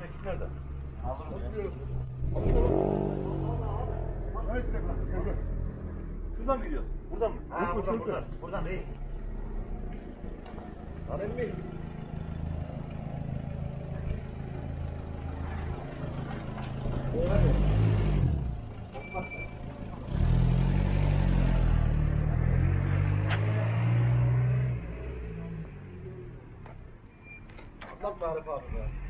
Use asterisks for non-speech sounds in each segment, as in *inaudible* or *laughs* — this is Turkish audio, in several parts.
Mekik nerede? Şuradan mı gidiyor? Buradan mı? Ha, buradan, buradan. Buradan iyi. Lan emmi. Anlat be Arif abi be.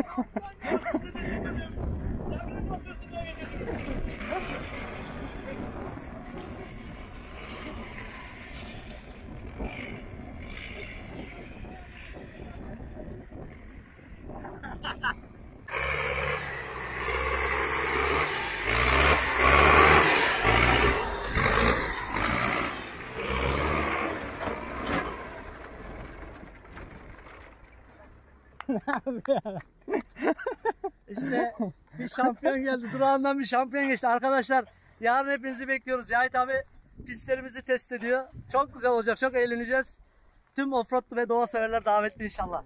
*laughs* İşte bir şampiyon geldi. Durağından bir şampiyon geçti. Arkadaşlar yarın hepinizi bekliyoruz. Cahit abi pistlerimizi test ediyor. Çok güzel olacak. Çok eğleneceğiz. Tüm offroad ve doğa severler davetli inşallah.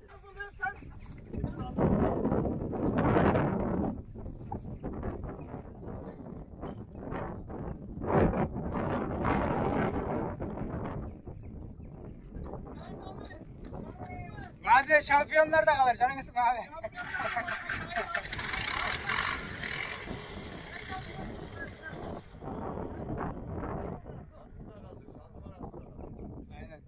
Bazen şampiyonlar da kalır canını sıkma abi. Aynen.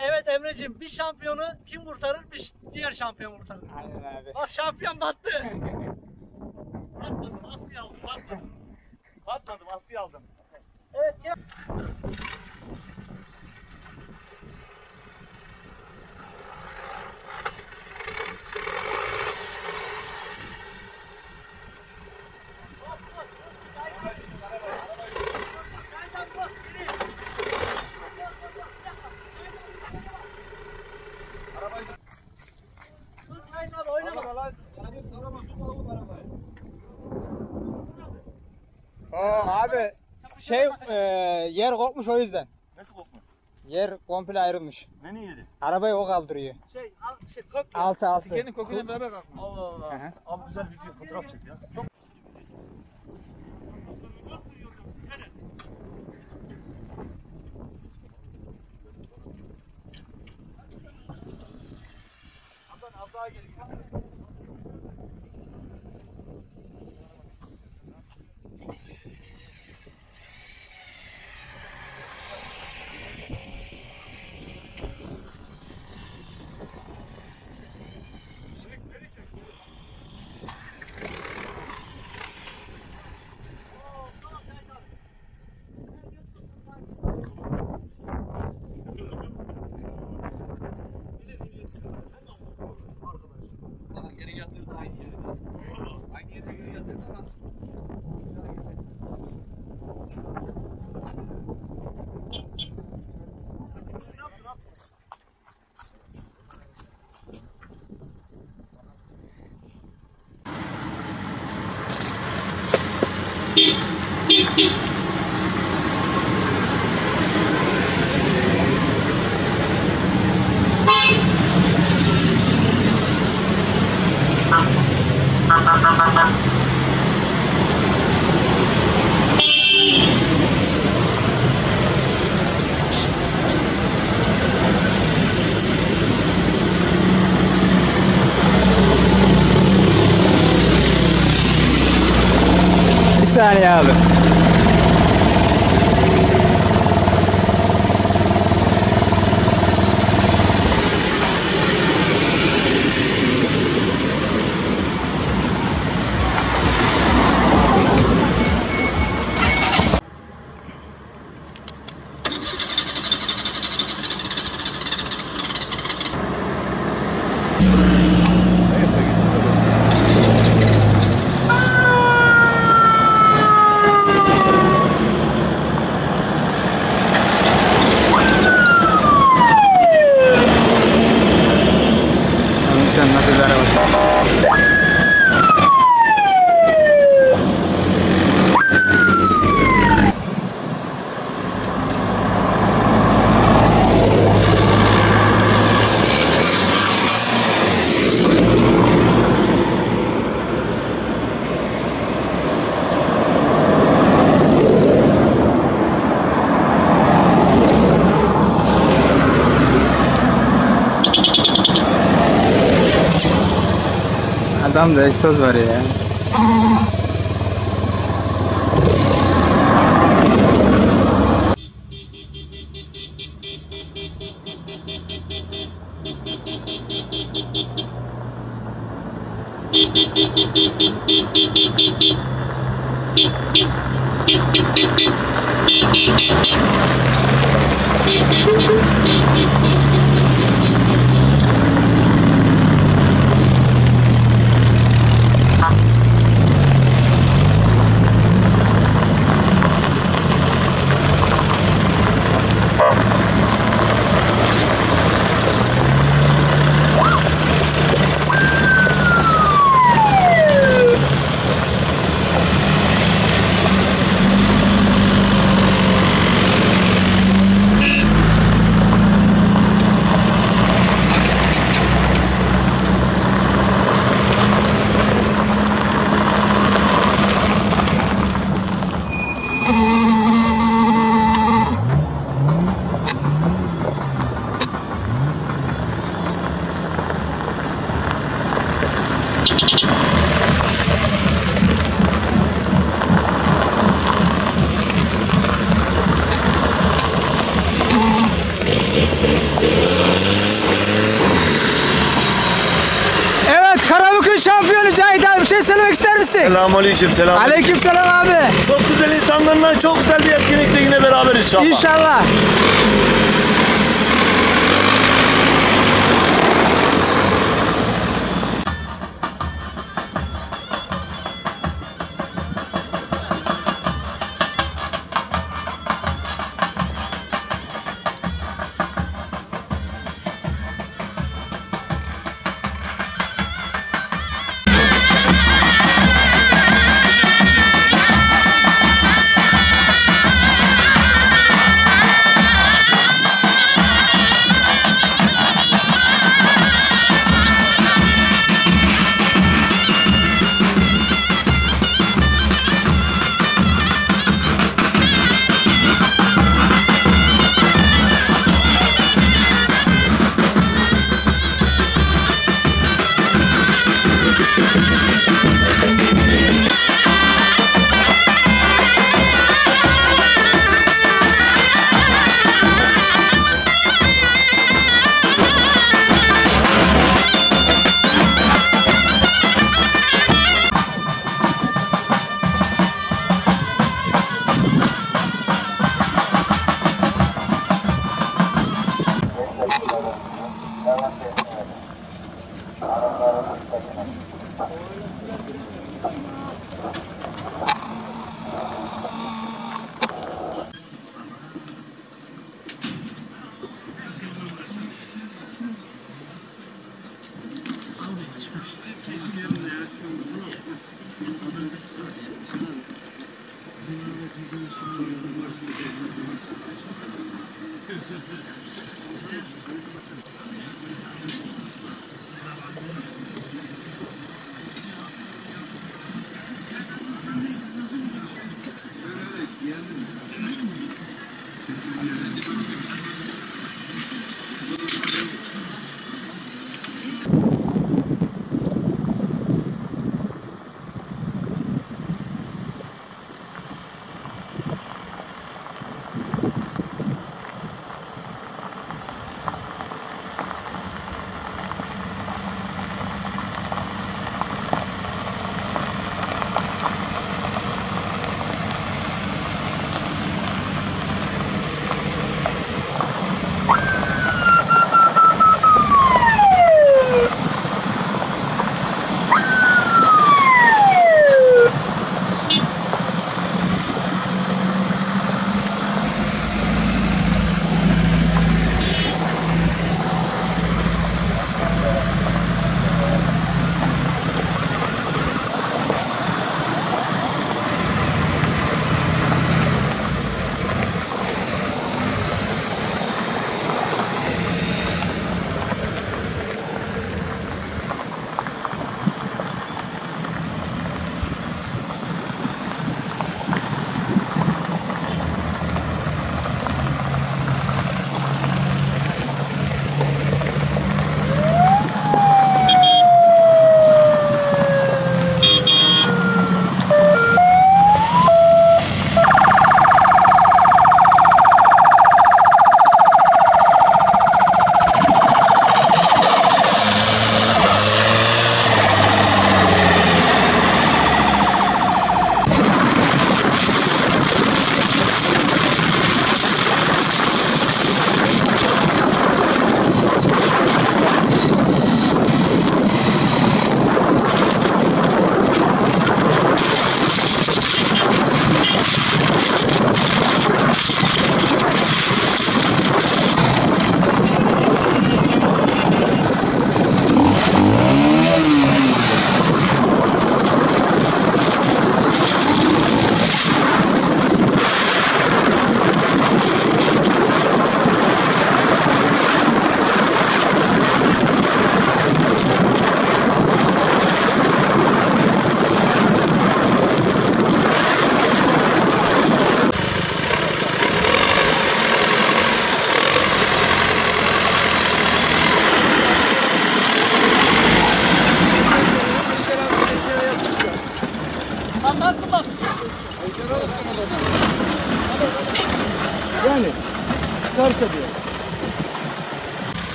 Evet Emre'ciğim bir şampiyonu kim kurtarır? Bir diğer şampiyon kurtarır. Aynen abi. Bak şampiyon battı. *laughs* Batmadım askıyı aldım batmadım. Batmadım askıyı aldım. Evet gel. Şey e, yer kopmuş o yüzden. Nasıl kokma? Yer komple ayrılmış. Ne ne yeri? Arabayı o kaldırıyor. Şey, al, şey kök. Altı altı. Kendi kokuyla beraber kalkma. Allah Allah. hı. Abi güzel video fotoğraf çek ya. Çok Az daha geri git. Geri yatırdı aynı yere. Aynı yere geri yatırdı ama. Bir saniye abi. Adamda egzoz var. Selamünaleyküm selam. Aleykümselam abi. Çok güzel insanlarla çok güzel bir etkinlikte yine beraber inşallah. İnşallah.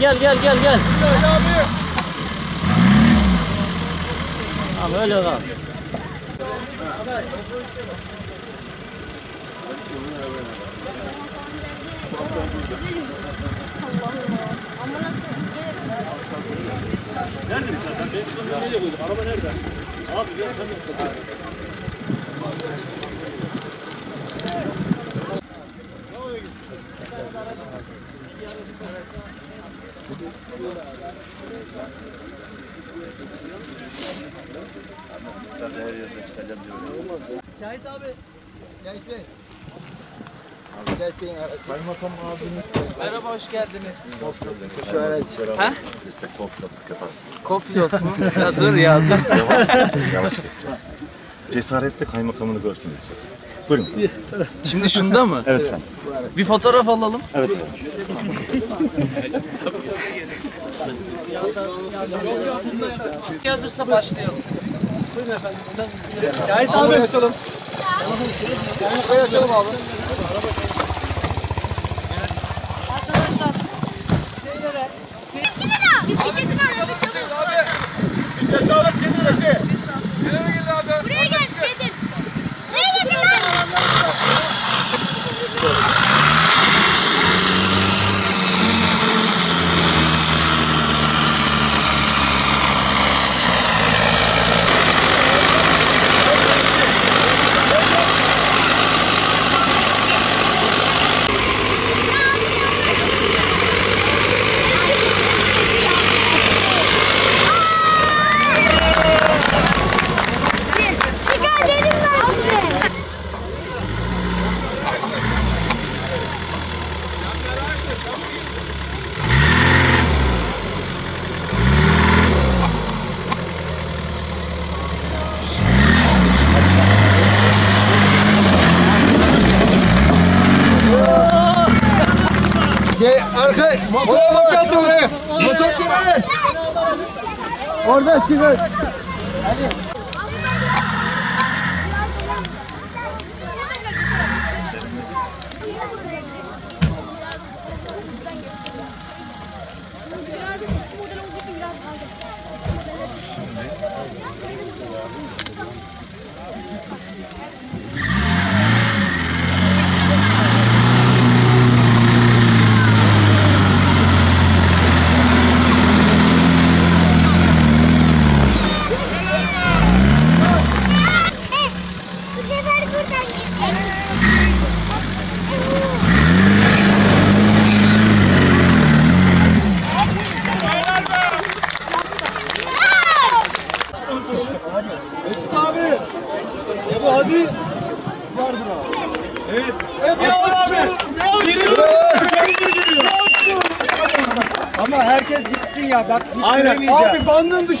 Gel gel gel gel gel. Tamam öyle kal. Şahit abi. Merhaba hoş geldiniz. Şu araç. Ha? İşte kopladık yaparız. Kopilot mu? *laughs* ya dur ya dur. Yavaş geçeceğiz. Cesaretle kaymakamını görsün diyeceğiz. Buyurun. Şimdi şunda mı? Evet efendim. Bir fotoğraf alalım. Evet efendim. *laughs* Hazırsa başlayalım. Şahit abi. açalım. Kaymakayı açalım abi. Arkadaşlar şeylere Bisikletini alalım çabuk. Buraya gel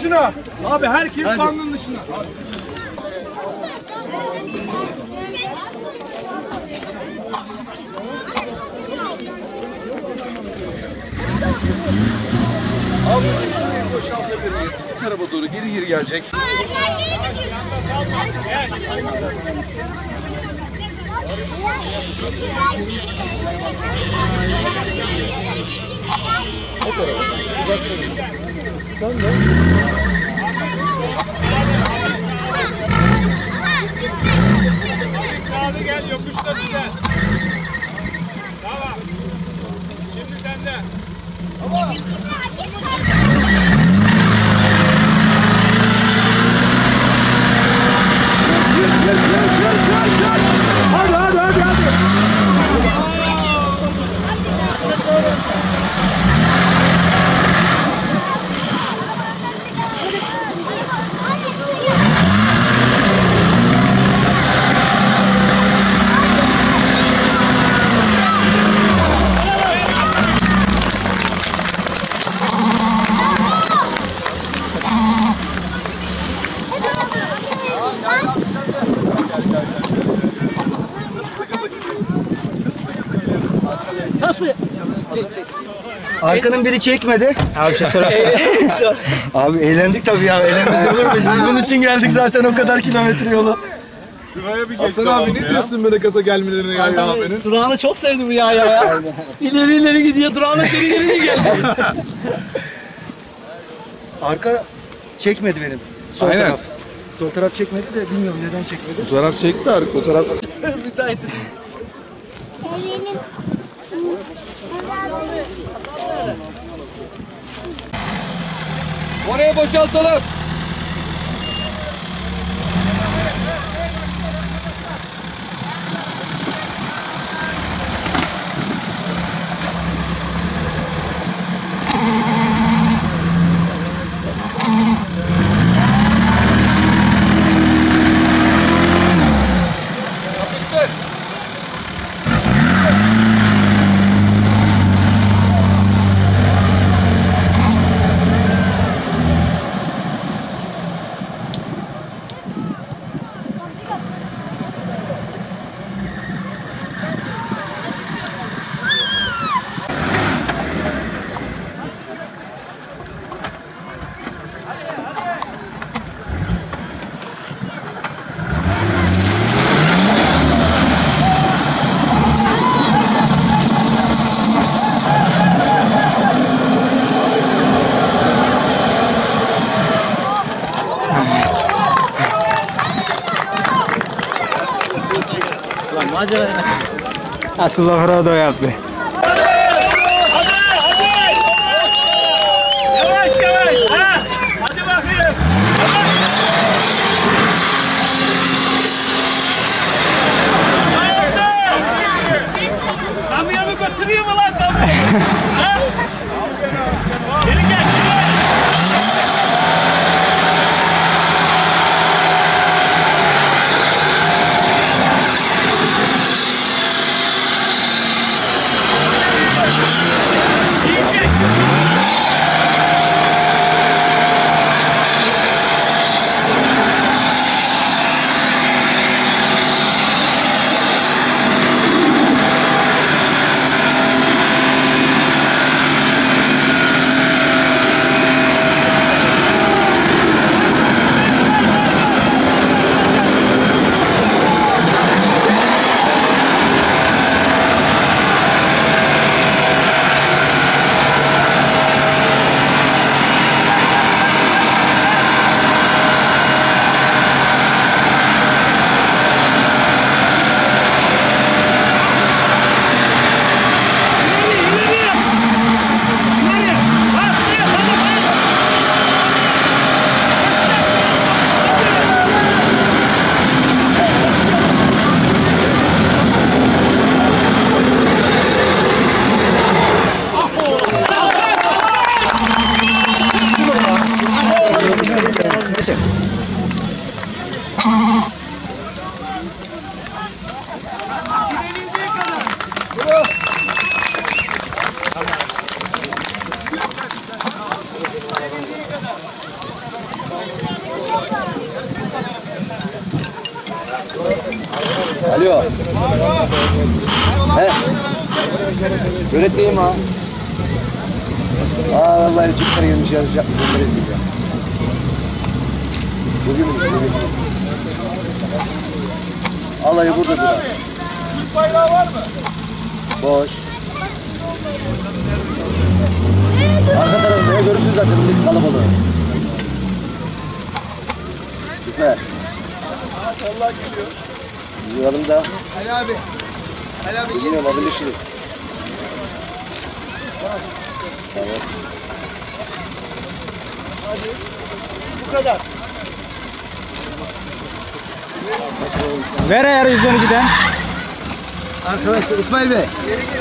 dışına. Abi herkes bandın dışına. Abi şurayı boşaltabilir miyiz? Bu tarafa doğru geri geri gelecek. Sen de. Abi gel yokuşta güzel. Tamam. Şimdi sende. Hadi hadi hadi hadi. Nasıl? Arkanın biri çekmedi. Abi şey söylesene. *laughs* Abi eğlendik tabii ya. Eğlenmez olur muyuz? Biz bunun için geldik zaten o kadar kilometre yolu. Şuraya bir geç Hasan abi ne ya. diyorsun böyle gaza gelmelerine ya ya benim? Durağan'ı çok sevdi bu ya ya. ileri ileri gidiyor. Durağan'ın geri geri geldi. *laughs* Arka çekmedi benim. Sol Aynen. taraf. Sol taraf çekmedi de bilmiyorum neden çekmedi. Bu taraf çekti arka, o taraf... Benim. Orayı boşaltalım. असलो ग्रह दोय आपले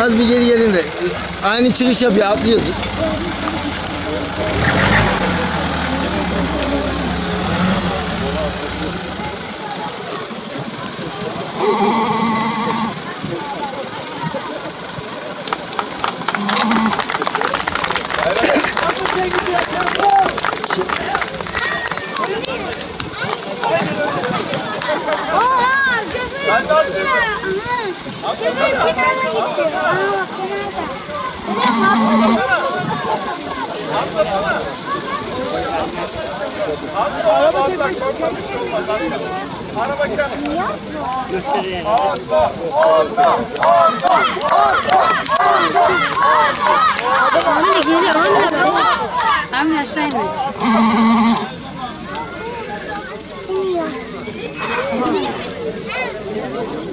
Az bir geri gelin de. Aynı çıkış yapıyor atlıyoruz. Oha! Şoför bir tane gitti. Aa bak kenarda. Nereye kalktı? Araba çek. Korkma bir şey olmaz. Atla. Araba kendisi. Atla. Anne geliyor anne. Anne aşağı inme. Adamlar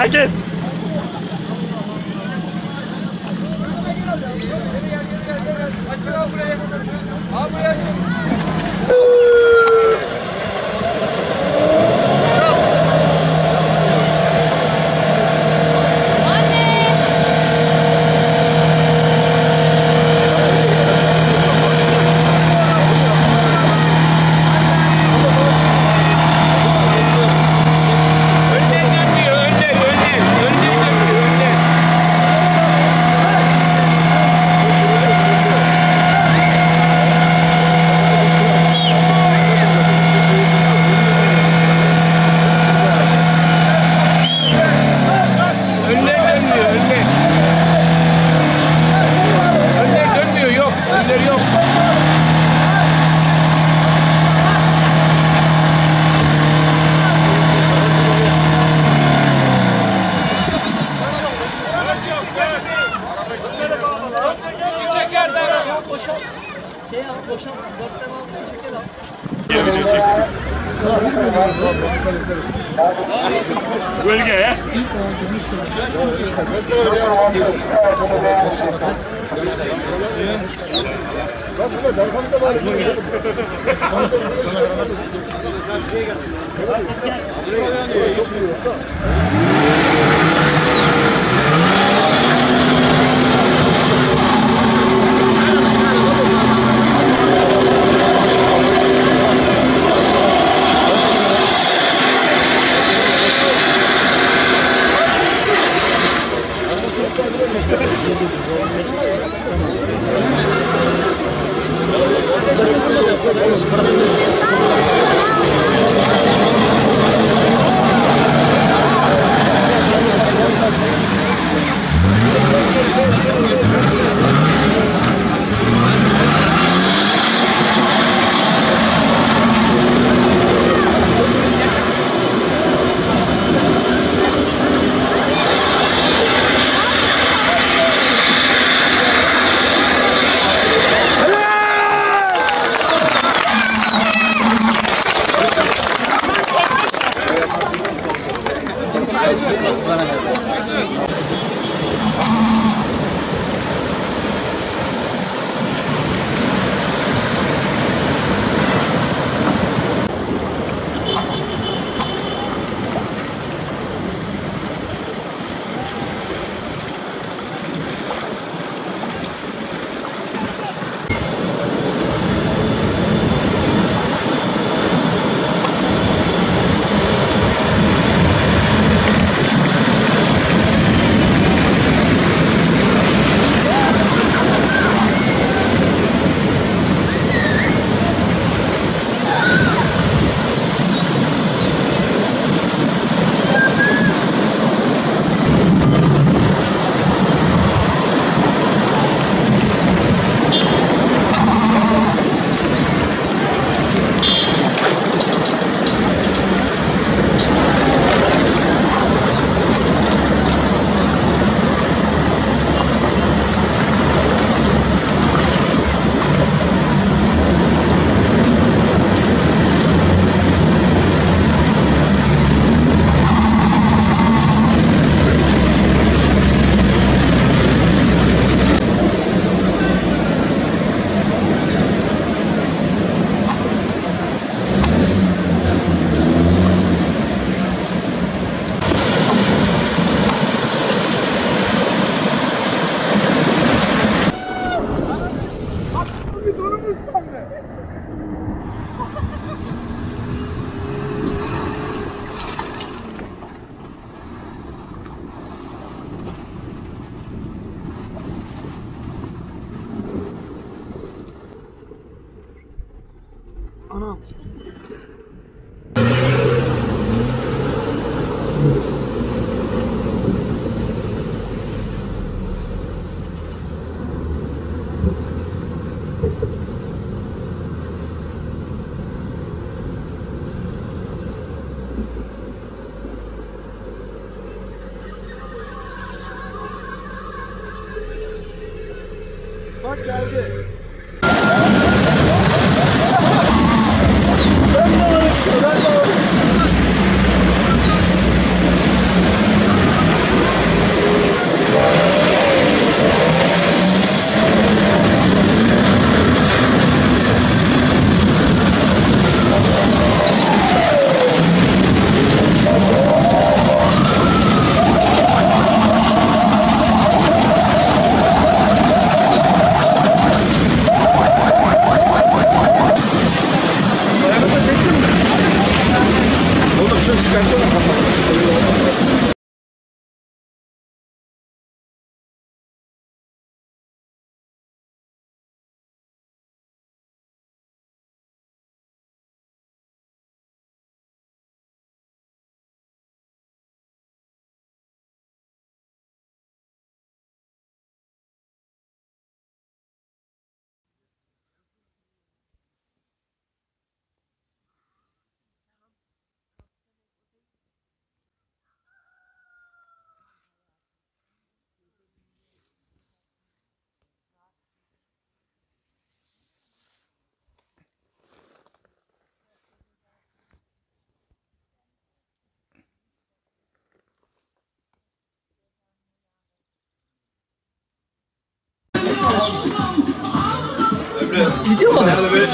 Tabii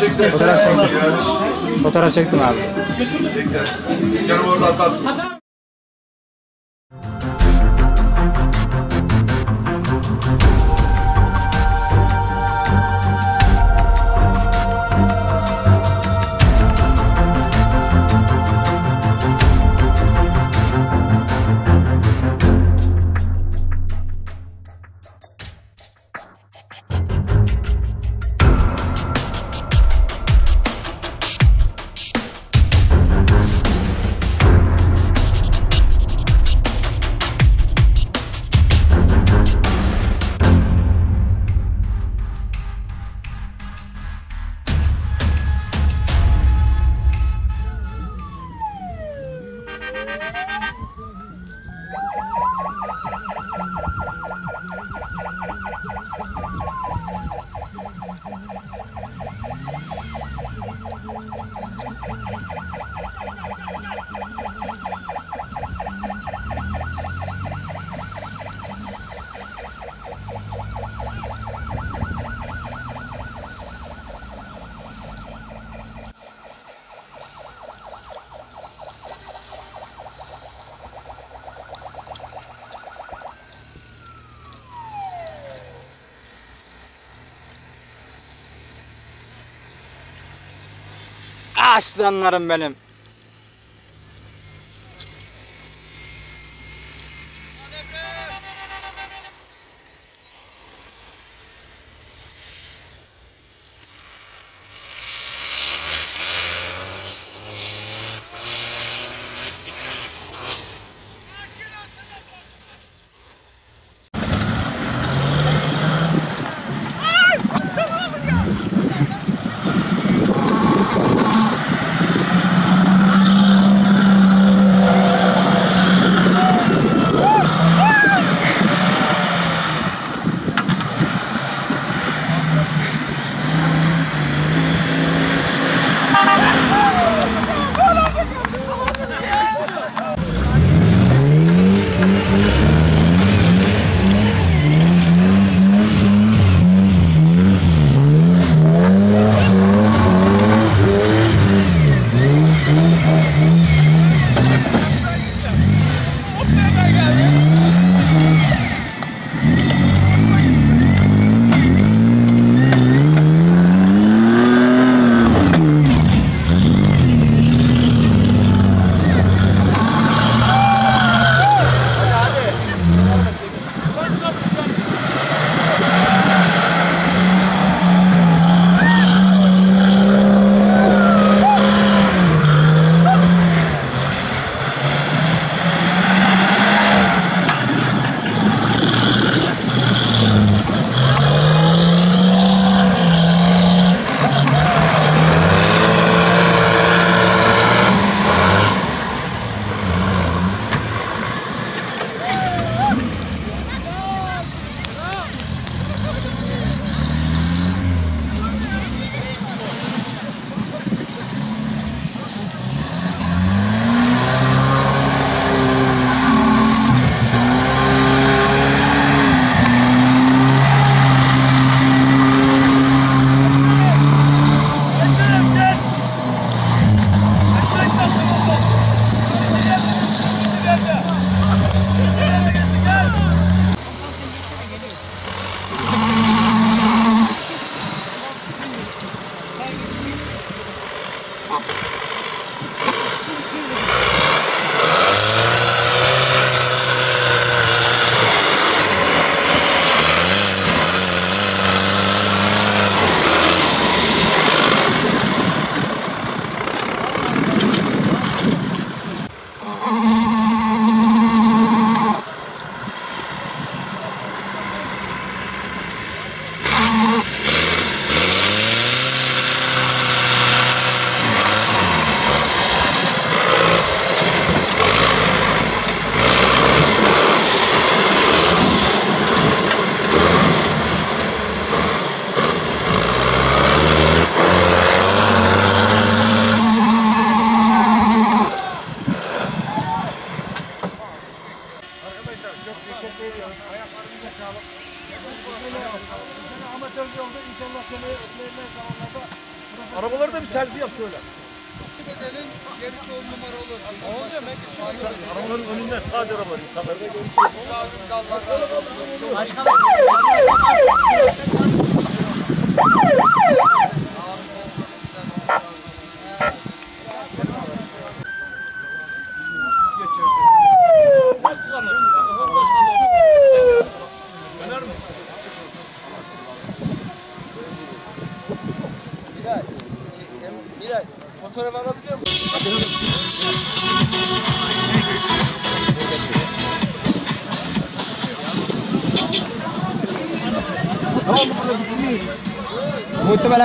mu? Fotoğraf çektim. Fotoğraf çektim abi. Yarım orada atarsın. Woo! Aslanlarım benim.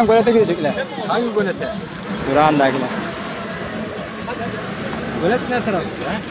akşam gölete gidecekler. Hangi gölete? Burak'ın dakiler. Gölet ne tarafta ya?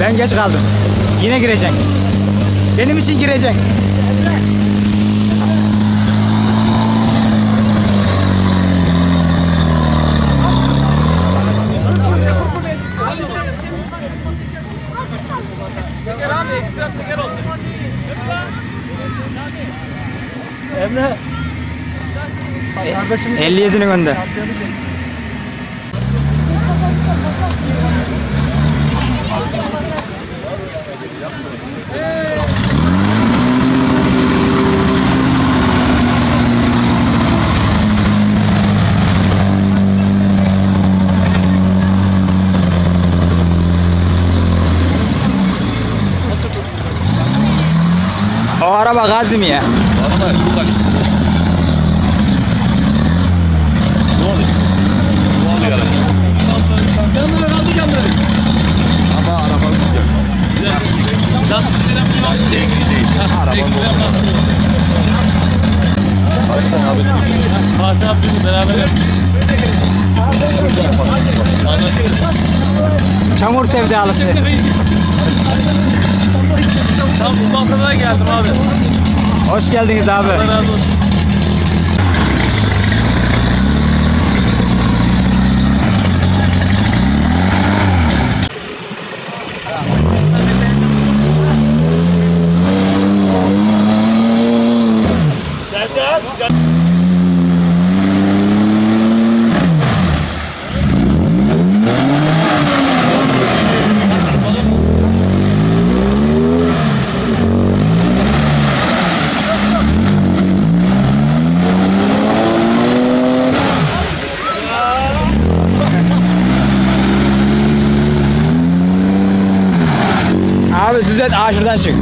Ben geç kaldım. Yine girecek. Benim için girecek. Kardeşimiz 57'nin önde. O araba gazi mi ya? Araba. Denkli değil. Arabanın Hatta abi. Çamur sevdalısı. Samsun Bakır'dan geldim abi. Hoş geldiniz abi. Allah razı olsun. aşırıdan çık.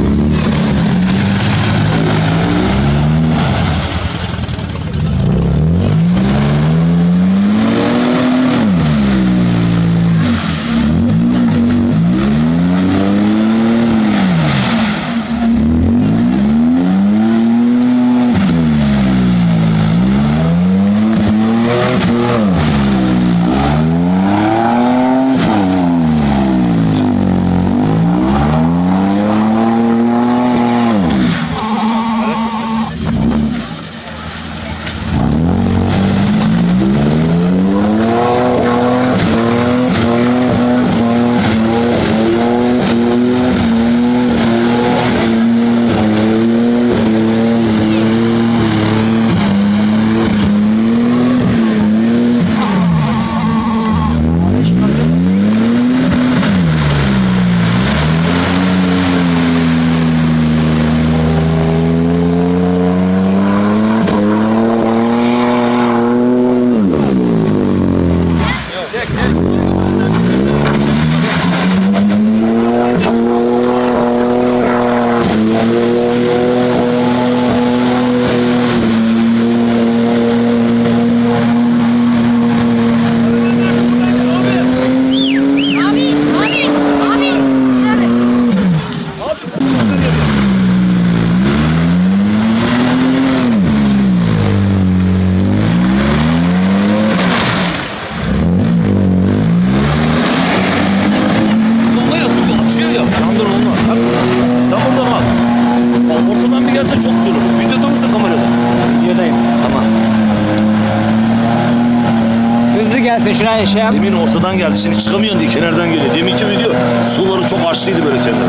Ortadan geldi. Şimdi çıkamıyorsun diye kenardan geliyor. Deminki video suları çok aşlıydı böyle kenarda.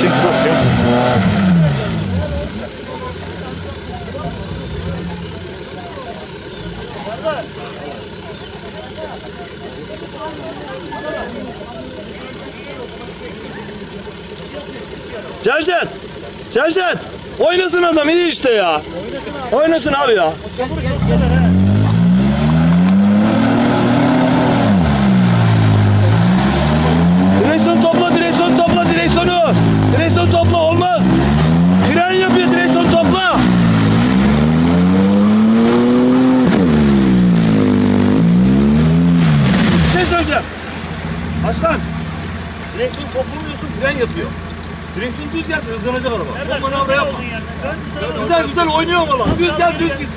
Çek bak çek. Cevdet! Cevdet! Oynasın adam iyi işte ya. Oynasın abi ya. Direksiyon topla, direksiyon topla, direksiyonu. Direksiyon topla olmaz. Fren yapıyor, direksiyon topla. Bir şey söyleyeceğim. Başkan. Direksiyon toplamıyorsun, fren yapıyor. Direksiyon düz gelse hızlanacak araba. Çok manevra yapma. Güzel güzel oynuyor valla. Düz gel düz git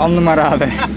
On numara abi.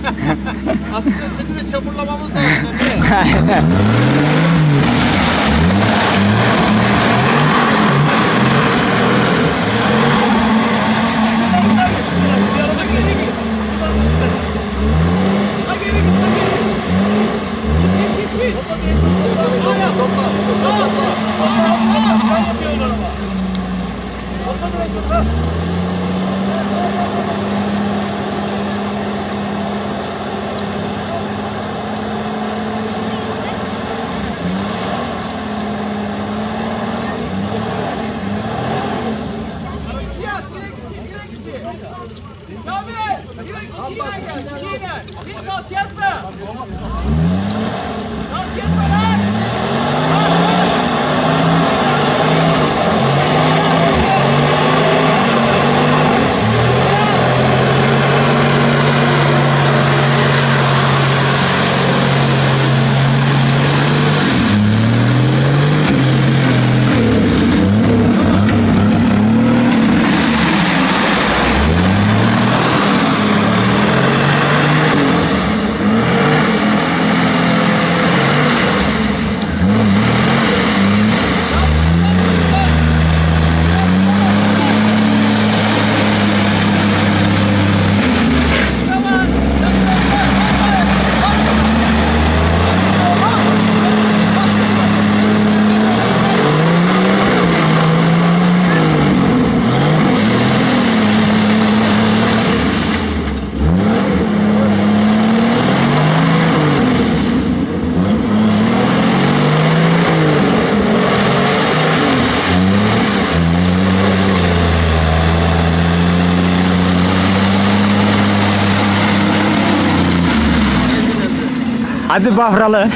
Hadi Bafralı.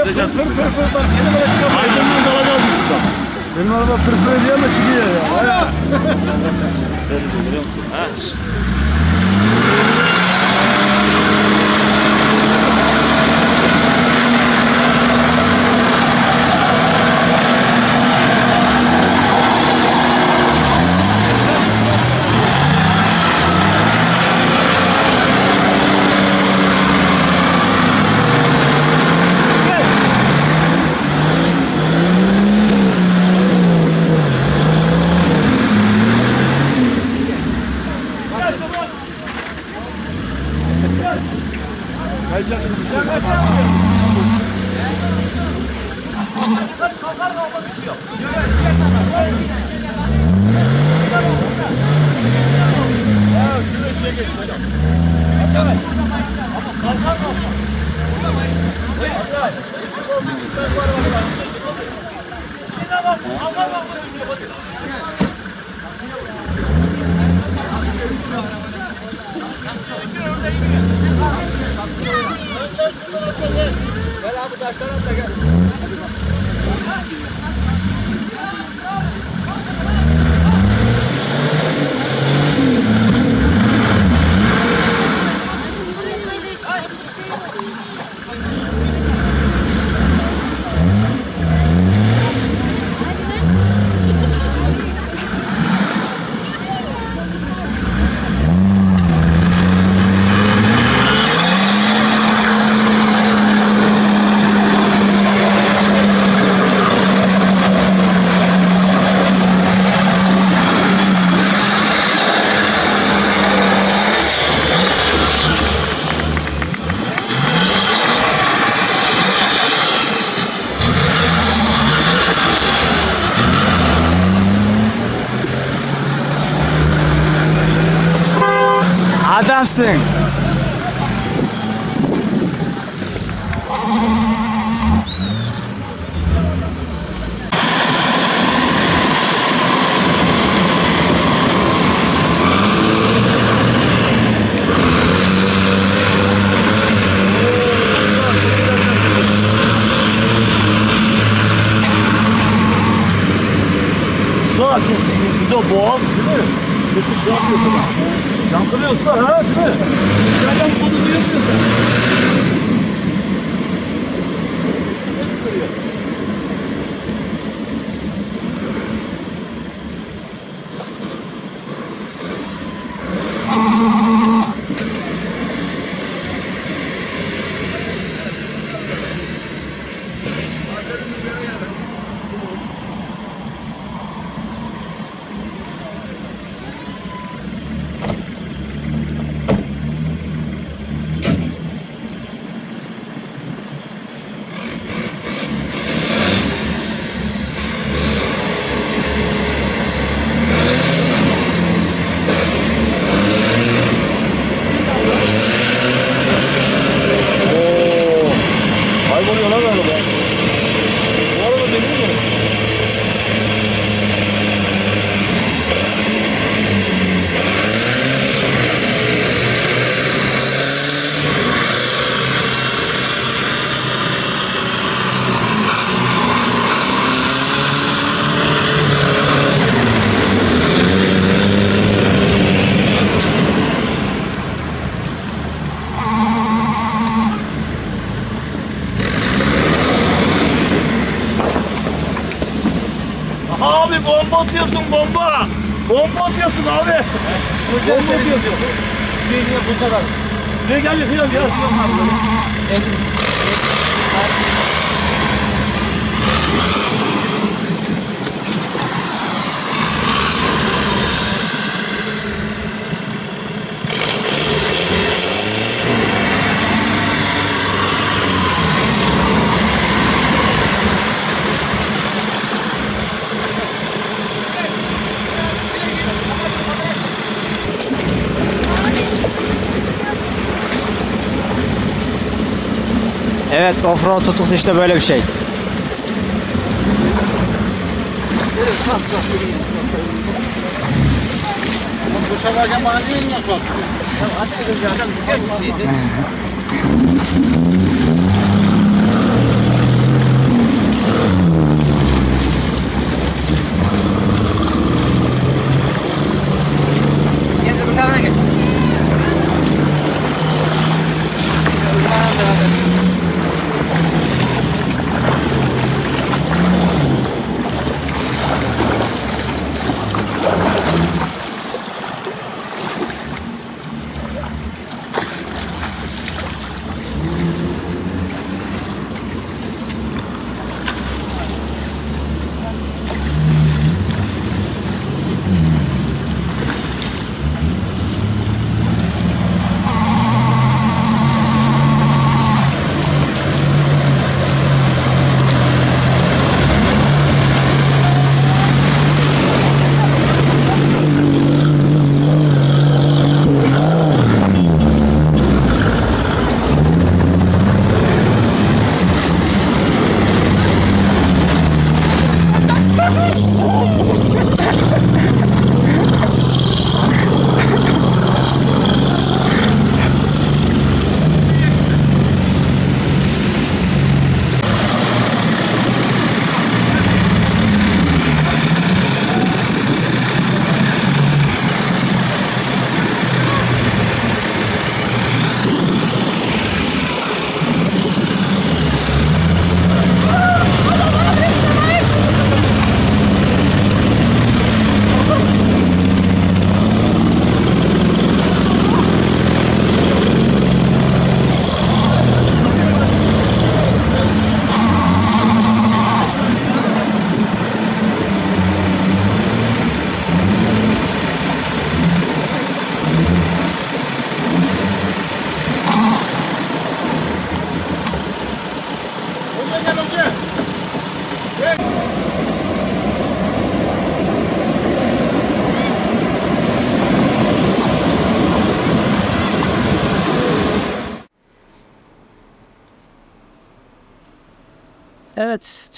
Alacağım beraber ثلاثة Zaten Ne gel yakıyorum ya. Evet offroad tutkusu işte böyle bir şey.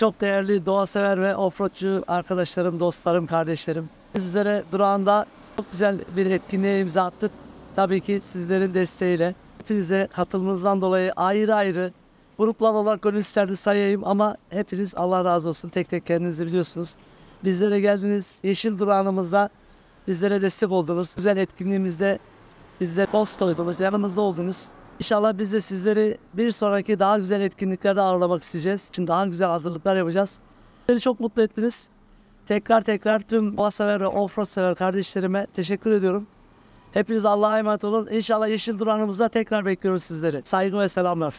Çok değerli doğa sever ve offroadçu arkadaşlarım, dostlarım, kardeşlerim. Sizlere durağında çok güzel bir etkinliğe imza attık. Tabii ki sizlerin desteğiyle. Hepinize katılımınızdan dolayı ayrı ayrı gruplar olarak gönül isterdi sayayım ama hepiniz Allah razı olsun. Tek tek kendinizi biliyorsunuz. Bizlere geldiniz. Yeşil durağımızda Bizlere destek oldunuz. Güzel etkinliğimizde bizde post koydunuz, yanımızda oldunuz. İnşallah biz de sizleri bir sonraki daha güzel etkinliklerde ağırlamak isteyeceğiz. Şimdi daha güzel hazırlıklar yapacağız. Sizleri çok mutlu ettiniz. Tekrar tekrar tüm doğa sever ve offroad sever kardeşlerime teşekkür ediyorum. Hepiniz Allah'a emanet olun. İnşallah yeşil durağımızda tekrar bekliyoruz sizleri. Saygı ve selamlar.